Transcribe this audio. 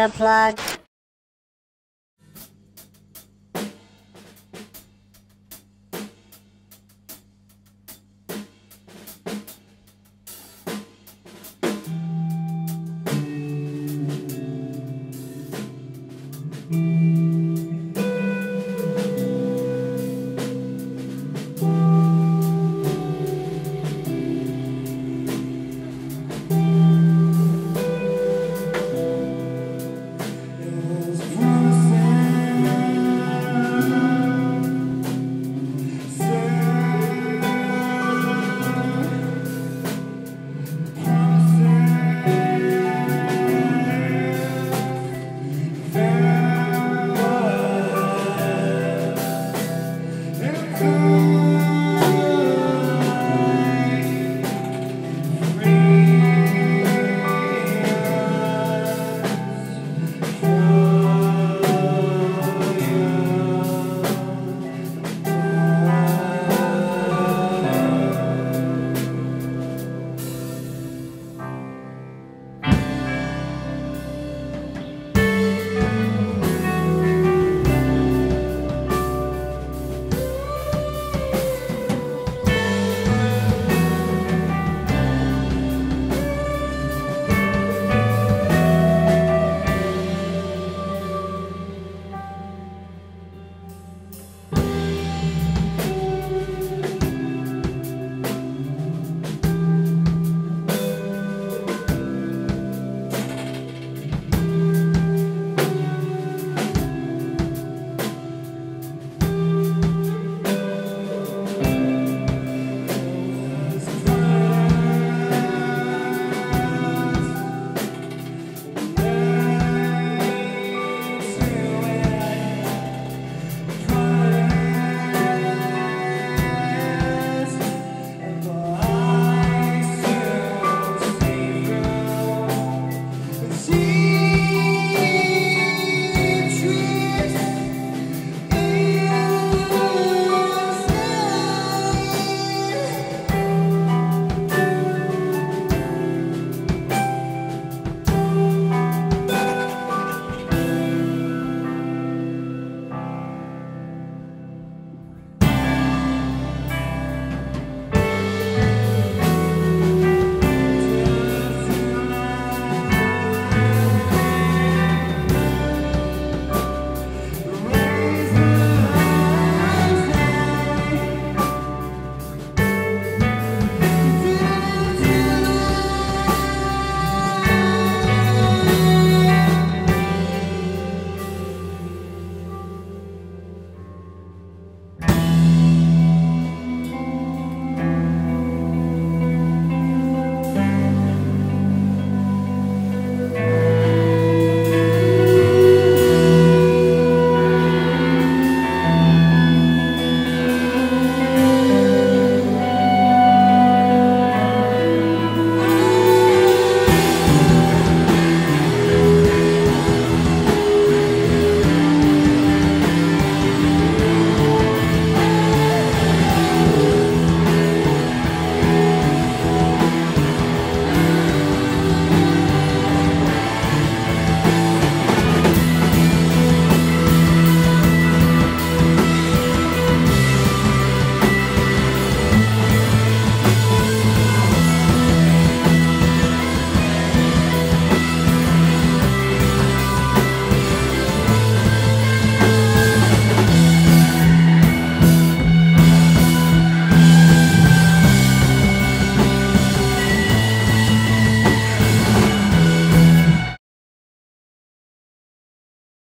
the plug.